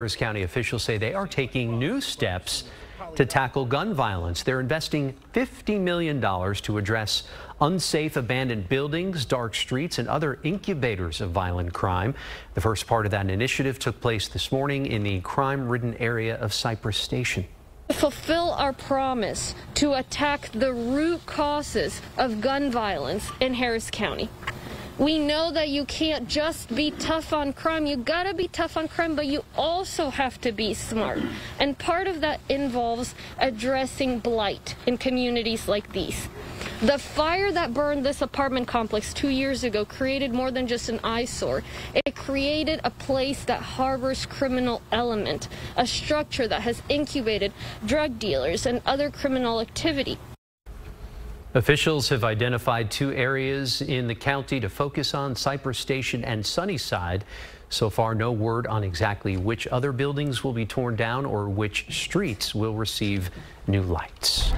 Harris County officials say they are taking new steps to tackle gun violence. They're investing $50 million to address unsafe abandoned buildings, dark streets, and other incubators of violent crime. The first part of that initiative took place this morning in the crime-ridden area of Cypress Station. Fulfill our promise to attack the root causes of gun violence in Harris County. We know that you can't just be tough on crime. You gotta be tough on crime, but you also have to be smart. And part of that involves addressing blight in communities like these. The fire that burned this apartment complex two years ago created more than just an eyesore. It created a place that harbors criminal element, a structure that has incubated drug dealers and other criminal activity. Officials have identified two areas in the county to focus on, Cypress Station and Sunnyside. So far, no word on exactly which other buildings will be torn down or which streets will receive new lights.